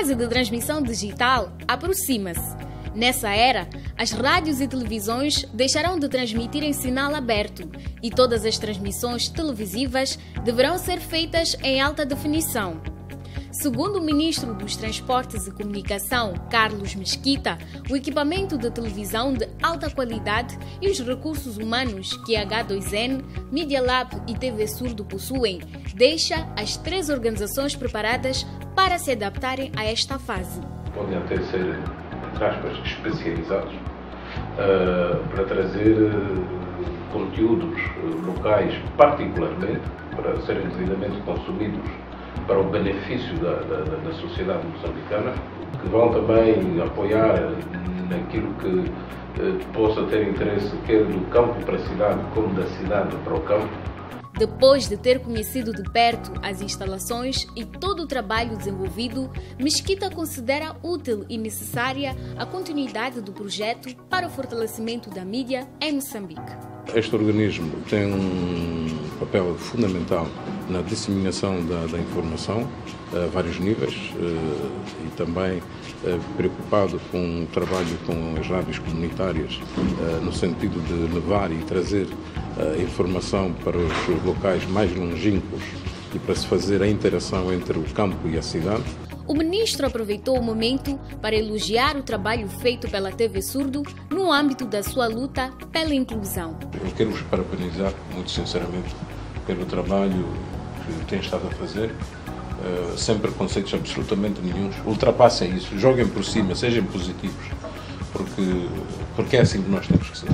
fase de transmissão digital aproxima-se. Nessa era, as rádios e televisões deixarão de transmitir em sinal aberto e todas as transmissões televisivas deverão ser feitas em alta definição. Segundo o ministro dos Transportes e Comunicação, Carlos Mesquita, o equipamento de televisão de alta qualidade e os recursos humanos que a H2N, Media Lab e TV Surdo possuem deixa as três organizações preparadas para se adaptarem a esta fase. Podem até ser, entre aspas, especializados uh, para trazer uh, conteúdos uh, locais, particularmente, para serem devidamente consumidos para o benefício da, da, da sociedade moçambicana, que vão também apoiar naquilo que eh, possa ter interesse, quer do campo para a cidade, como da cidade para o campo. Depois de ter conhecido de perto as instalações e todo o trabalho desenvolvido, Mesquita considera útil e necessária a continuidade do projeto para o fortalecimento da mídia em Moçambique. Este organismo tem um papel fundamental na disseminação da, da informação a vários níveis eh, e também eh, preocupado com o trabalho com as rádios comunitárias eh, no sentido de levar e trazer informação para os locais mais longínquos e para se fazer a interação entre o campo e a cidade. O ministro aproveitou o momento para elogiar o trabalho feito pela TV Surdo no âmbito da sua luta pela inclusão. Eu quero vos parabenizar, muito sinceramente, pelo trabalho que têm estado a fazer. Uh, sem preconceitos absolutamente nenhums. Ultrapassem isso, joguem por cima, sejam positivos, porque, porque é assim que nós temos que ser.